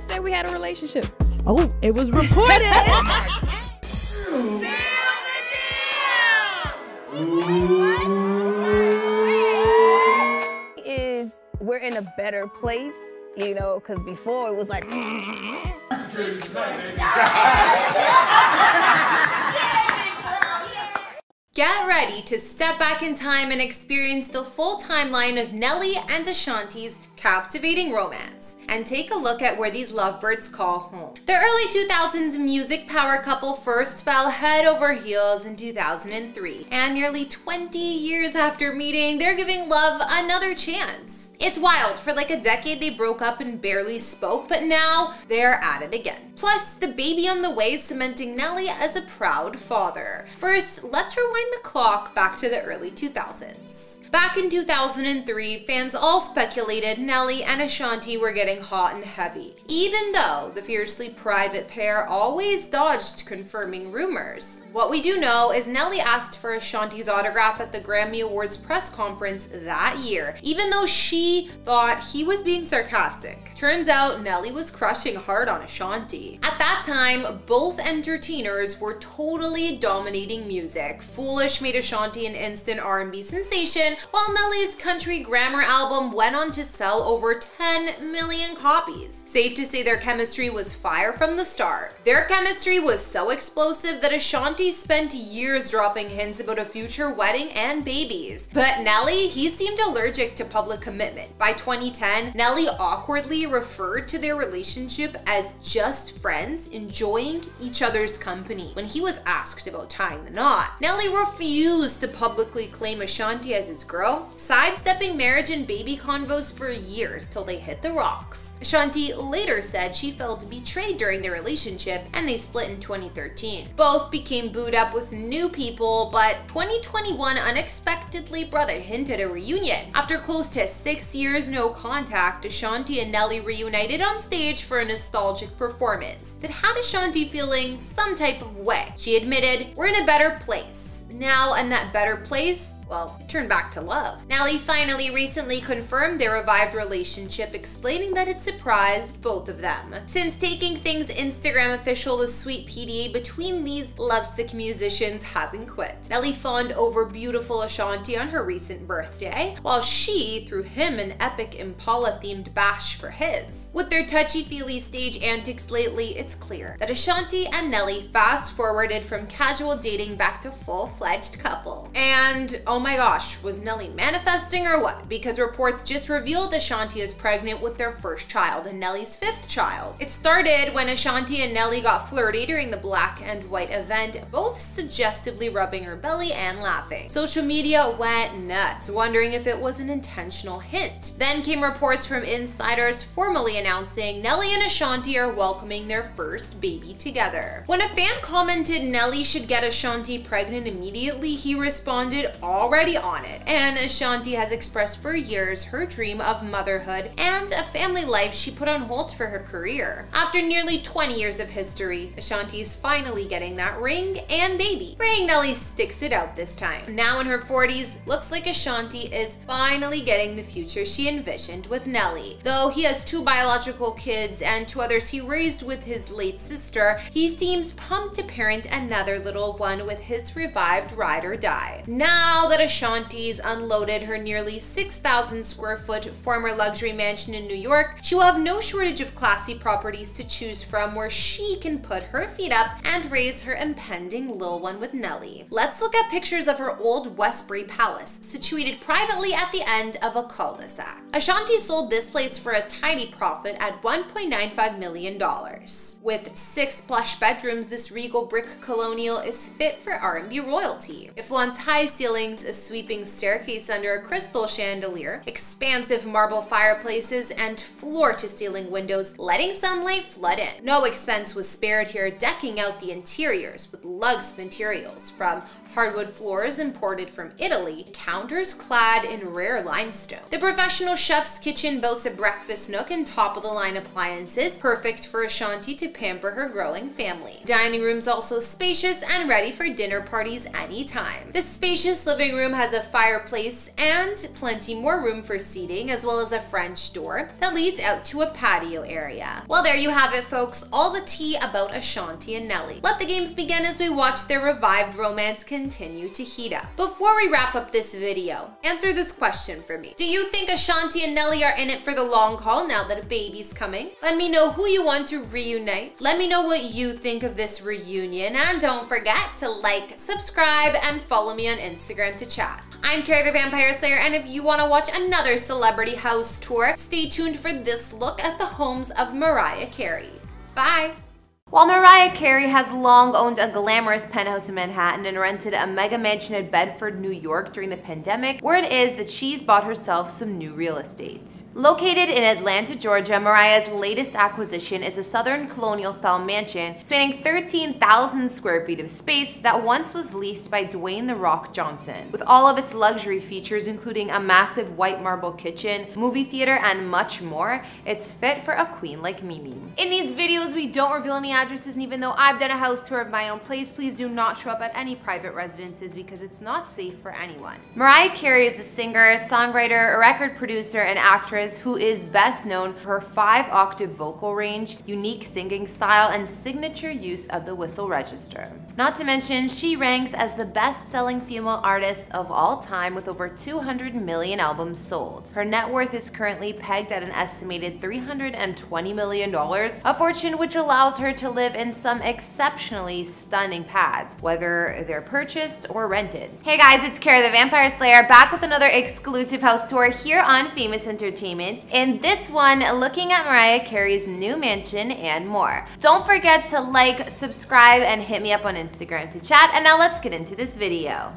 Who said we had a relationship? Oh, it was reported. Is we're in a better place, you know, because before it was like. Get ready to step back in time and experience the full timeline of Nelly and Ashanti's captivating romance. And take a look at where these lovebirds call home. The early 2000s music power couple first fell head over heels in 2003. And nearly 20 years after meeting, they're giving love another chance. It's wild. For like a decade, they broke up and barely spoke, but now they're at it again. Plus, the baby on the way cementing Nelly as a proud father. First, let's rewind the clock back to the early 2000s. Back in 2003, fans all speculated Nelly and Ashanti were getting hot and heavy, even though the fiercely private pair always dodged confirming rumors. What we do know is Nelly asked for Ashanti's autograph at the Grammy Awards press conference that year, even though she thought he was being sarcastic. Turns out Nelly was crushing hard on Ashanti. At that time, both entertainers were totally dominating music. Foolish made Ashanti an instant R&B sensation, while Nelly's country grammar album went on to sell over 10 million copies. Safe to say their chemistry was fire from the start. Their chemistry was so explosive that Ashanti spent years dropping hints about a future wedding and babies. But Nelly, he seemed allergic to public commitment. By 2010, Nelly awkwardly referred to their relationship as just friends enjoying each other's company when he was asked about tying the knot. Nelly refused to publicly claim Ashanti as his girl, sidestepping marriage and baby convos for years till they hit the rocks. Ashanti later said she felt betrayed during their relationship and they split in 2013. Both became booed up with new people, but 2021 unexpectedly brought a hint at a reunion. After close to six years no contact, Ashanti and Nelly reunited on stage for a nostalgic performance that had Ashanti feeling some type of way. She admitted, we're in a better place. Now, in that better place, well, turn back to love. Nelly finally recently confirmed their revived relationship, explaining that it surprised both of them. Since taking things Instagram official, the sweet PDA between these lovesick musicians hasn't quit. Nelly fawned over beautiful Ashanti on her recent birthday, while she threw him an epic Impala-themed bash for his. With their touchy-feely stage antics lately, it's clear that Ashanti and Nelly fast-forwarded from casual dating back to full-fledged couple. And oh Oh my gosh, was Nelly manifesting or what? Because reports just revealed Ashanti is pregnant with their first child and Nelly's fifth child. It started when Ashanti and Nelly got flirty during the black and white event, both suggestively rubbing her belly and laughing. Social media went nuts, wondering if it was an intentional hint. Then came reports from insiders formally announcing Nelly and Ashanti are welcoming their first baby together. When a fan commented Nelly should get Ashanti pregnant immediately, he responded already on it. And Ashanti has expressed for years her dream of motherhood and a family life she put on hold for her career. After nearly 20 years of history, Ashanti is finally getting that ring and baby. Praying Nelly sticks it out this time. Now in her 40s, looks like Ashanti is finally getting the future she envisioned with Nelly. Though he has two biological biological kids and two others he raised with his late sister, he seems pumped to parent another little one with his revived ride or die. Now that Ashanti's unloaded her nearly 6,000 square foot former luxury mansion in New York, she will have no shortage of classy properties to choose from where she can put her feet up and raise her impending little one with Nelly. Let's look at pictures of her old Westbury Palace, situated privately at the end of a cul-de-sac. Ashanti sold this place for a profit profit at $1.95 million. With six plush bedrooms, this regal brick colonial is fit for R&B royalty. It flaunts high ceilings, a sweeping staircase under a crystal chandelier, expansive marble fireplaces, and floor-to-ceiling windows letting sunlight flood in. No expense was spared here, decking out the interiors with luxe materials from hardwood floors imported from Italy, counters clad in rare limestone. The professional chef's kitchen boasts a breakfast nook and top-of-the-line appliances, perfect for Ashanti to pamper her growing family. Dining room's also spacious and ready for dinner parties anytime. The spacious living living room has a fireplace and plenty more room for seating, as well as a French door that leads out to a patio area. Well, there you have it, folks. All the tea about Ashanti and Nelly. Let the games begin as we watch their revived romance continue to heat up. Before we wrap up this video, answer this question for me. Do you think Ashanti and Nelly are in it for the long haul now that a baby's coming? Let me know who you want to reunite. Let me know what you think of this reunion, and don't forget to like, subscribe, and follow me on Instagram to chat. I'm Kara the Vampire Slayer, and if you want to watch another celebrity house tour, stay tuned for this look at the homes of Mariah Carey. Bye! While Mariah Carey has long owned a glamorous penthouse in Manhattan and rented a mega mansion in Bedford, New York during the pandemic, word is that she's bought herself some new real estate. Located in Atlanta, Georgia, Mariah's latest acquisition is a southern colonial style mansion spanning 13,000 square feet of space that once was leased by Dwayne The Rock Johnson. With all of its luxury features, including a massive white marble kitchen, movie theater, and much more, it's fit for a queen like Mimi. In these videos, we don't reveal any addresses, and even though I've done a house tour of my own place, please do not show up at any private residences because it's not safe for anyone. Mariah Carey is a singer, songwriter, record producer, and actress who is best known for her five octave vocal range, unique singing style, and signature use of the whistle register. Not to mention, she ranks as the best selling female artist of all time with over 200 million albums sold. Her net worth is currently pegged at an estimated $320 million, a fortune which allows her to live in some exceptionally stunning pads, whether they're purchased or rented. Hey guys, it's Kara the Vampire Slayer back with another exclusive house tour here on Famous Entertainment. In this one, looking at Mariah Carey's new mansion and more. Don't forget to like, subscribe, and hit me up on Instagram to chat. And now let's get into this video.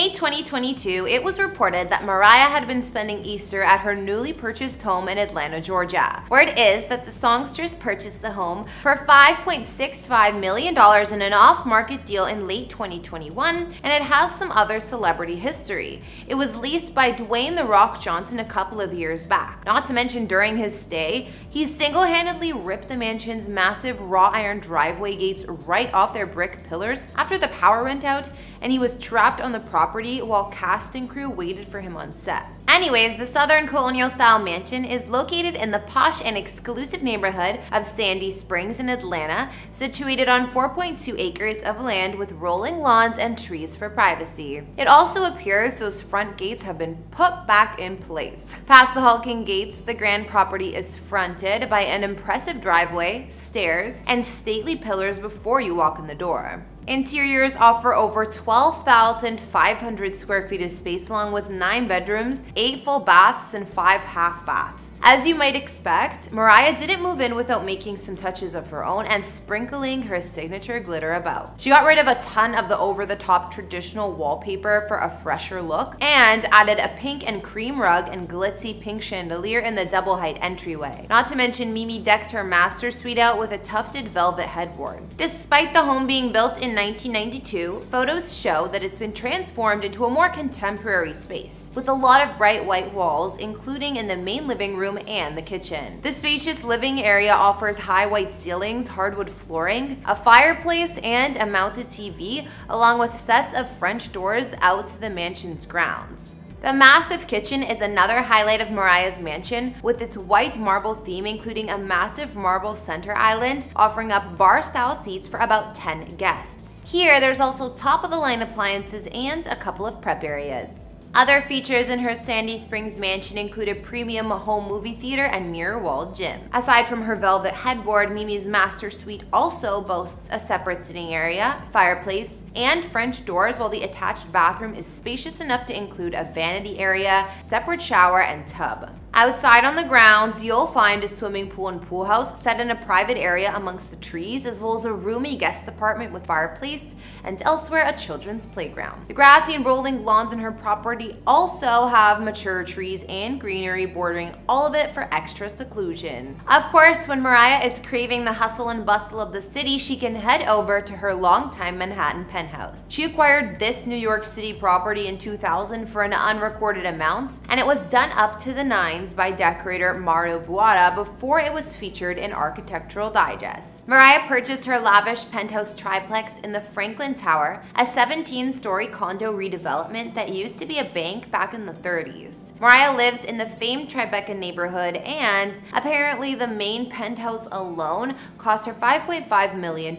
May 2022, it was reported that Mariah had been spending Easter at her newly purchased home in Atlanta, Georgia. Word is that the songstress purchased the home for $5.65 million in an off-market deal in late 2021, and it has some other celebrity history. It was leased by Dwayne The Rock Johnson a couple of years back. Not to mention during his stay, he single-handedly ripped the mansion's massive wrought iron driveway gates right off their brick pillars after the power went out, and he was trapped on the property while cast and crew waited for him on set. Anyways, the Southern Colonial Style Mansion is located in the posh and exclusive neighborhood of Sandy Springs in Atlanta, situated on 4.2 acres of land with rolling lawns and trees for privacy. It also appears those front gates have been put back in place. Past the hulking gates, the grand property is fronted by an impressive driveway, stairs, and stately pillars before you walk in the door. Interiors offer over 12,500 square feet of space along with 9 bedrooms, 8 full baths, and 5 half baths. As you might expect, Mariah didn't move in without making some touches of her own and sprinkling her signature glitter about. She got rid of a ton of the over-the-top traditional wallpaper for a fresher look and added a pink and cream rug and glitzy pink chandelier in the double height entryway. Not to mention Mimi decked her master suite out with a tufted velvet headboard. Despite the home being built in 1992, photos show that it's been transformed into a more contemporary space with a lot of bright white walls, including in the main living room and the kitchen. The spacious living area offers high white ceilings, hardwood flooring, a fireplace, and a mounted TV, along with sets of French doors out to the mansion's grounds. The massive kitchen is another highlight of Mariah's mansion with its white marble theme including a massive marble center island offering up bar-style seats for about 10 guests. Here, there's also top-of-the-line appliances and a couple of prep areas. Other features in her Sandy Springs mansion include a premium home movie theater and mirror-walled gym. Aside from her velvet headboard, Mimi's master suite also boasts a separate sitting area, fireplace, and French doors while the attached bathroom is spacious enough to include a vanity area, separate shower, and tub. Outside on the grounds, you'll find a swimming pool and pool house set in a private area amongst the trees, as well as a roomy guest apartment with fireplace, and elsewhere a children's playground. The grassy and rolling lawns in her property also have mature trees and greenery bordering all of it for extra seclusion. Of course, when Mariah is craving the hustle and bustle of the city, she can head over to her longtime Manhattan penthouse. She acquired this New York City property in 2000 for an unrecorded amount, and it was done up to the nines buildings by decorator Mario Buatta before it was featured in Architectural Digest. Mariah purchased her lavish penthouse triplex in the Franklin Tower, a 17-story condo redevelopment that used to be a bank back in the 30s. Mariah lives in the famed Tribeca neighborhood and apparently the main penthouse alone cost her $5.5 million.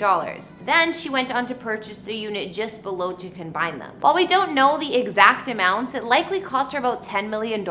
Then she went on to purchase the unit just below to combine them. While we don't know the exact amounts, it likely cost her about $10 million,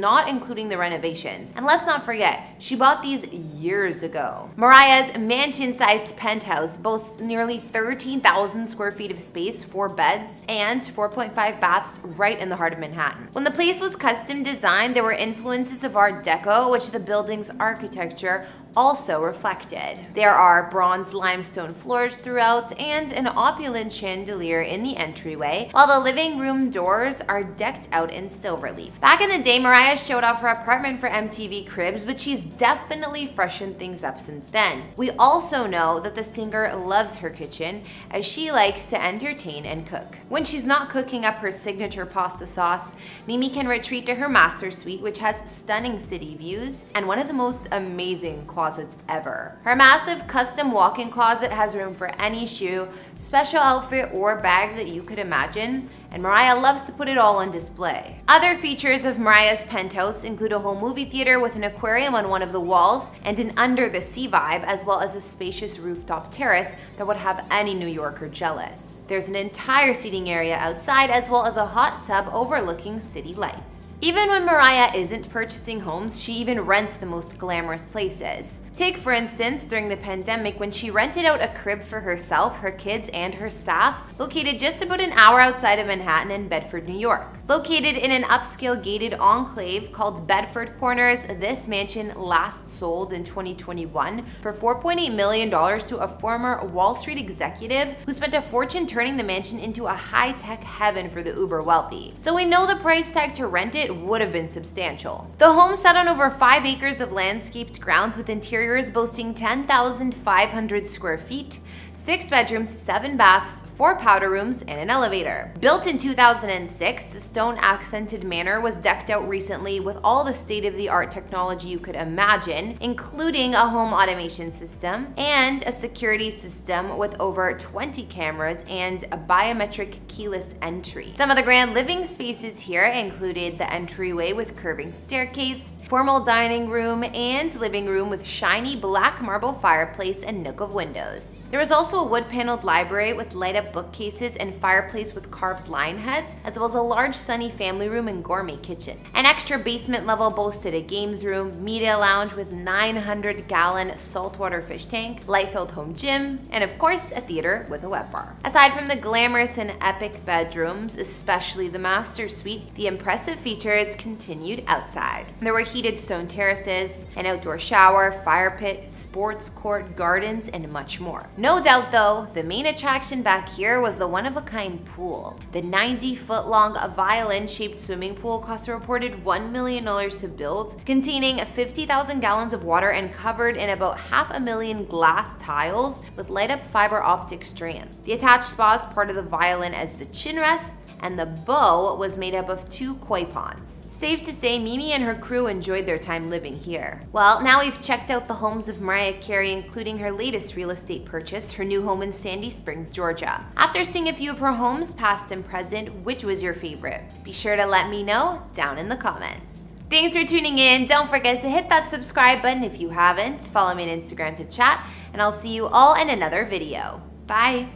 not including the renovations. And let's not forget, she bought these years ago. Mariah's mansion-sized penthouse boasts nearly 13,000 square feet of space, four beds, and 4.5 baths right in the heart of Manhattan. When the place was custom designed, there were influences of Art Deco, which the building's architecture also reflected. There are bronze limestone floors throughout and an opulent chandelier in the entryway, while the living room doors are decked out in silver leaf. Back in the day, Mariah showed off her apartment for MTV Cribs, but she's definitely freshened things up since then. We also know that the singer loves her kitchen, as she likes to entertain and cook. When she's not cooking up her signature pasta sauce, Mimi can retreat to her master suite, which has stunning city views and one of the most amazing closets ever. Her massive custom walk-in closet has room for any shoe, special outfit, or bag that you could imagine, and Mariah loves to put it all on display. Other features of Mariah's penthouse include a whole movie theater with an aquarium on one of the walls and an under-the-sea vibe, as well as a spacious rooftop terrace that would have any New Yorker jealous. There's an entire seating area outside, as well as a hot tub overlooking city lights. Even when Mariah isn't purchasing homes, she even rents the most glamorous places. Take for instance, during the pandemic when she rented out a crib for herself, her kids, and her staff, located just about an hour outside of Manhattan in Bedford, New York. Located in an upscale gated enclave called Bedford Corners, this mansion last sold in 2021 for $4.8 million to a former Wall Street executive who spent a fortune turning the mansion into a high-tech heaven for the uber wealthy. So we know the price tag to rent it would have been substantial. The home sat on over 5 acres of landscaped grounds with interior boasting 10,500 square feet, six bedrooms, seven baths, four powder rooms, and an elevator. Built in 2006, the stone accented manor was decked out recently with all the state-of-the-art technology you could imagine, including a home automation system and a security system with over 20 cameras and a biometric keyless entry. Some of the grand living spaces here included the entryway with curving staircase, formal dining room and living room with shiny black marble fireplace and nook of windows. There was also a wood-paneled library with light-up bookcases and fireplace with carved lion heads, as well as a large sunny family room and gourmet kitchen. An extra basement level boasted a games room, media lounge with 900-gallon saltwater fish tank, light-filled home gym, and of course, a theater with a wet bar. Aside from the glamorous and epic bedrooms, especially the master suite, the impressive features continued outside. There were heated stone terraces, an outdoor shower, fire pit, sports court, gardens, and much more. No doubt though, the main attraction back here was the one-of-a-kind pool. The 90-foot-long violin-shaped swimming pool cost a reported $1 million to build, containing 50,000 gallons of water and covered in about half a million glass tiles with light-up fiber optic strands. The attached spa is part of the violin as the chin rests, and the bow was made up of two koi ponds. Safe to say, Mimi and her crew enjoyed their time living here. Well, now we've checked out the homes of Mariah Carey, including her latest real estate purchase, her new home in Sandy Springs, Georgia. After seeing a few of her homes, past and present, which was your favorite? Be sure to let me know down in the comments. Thanks for tuning in. Don't forget to hit that subscribe button if you haven't. Follow me on Instagram to chat, and I'll see you all in another video. Bye.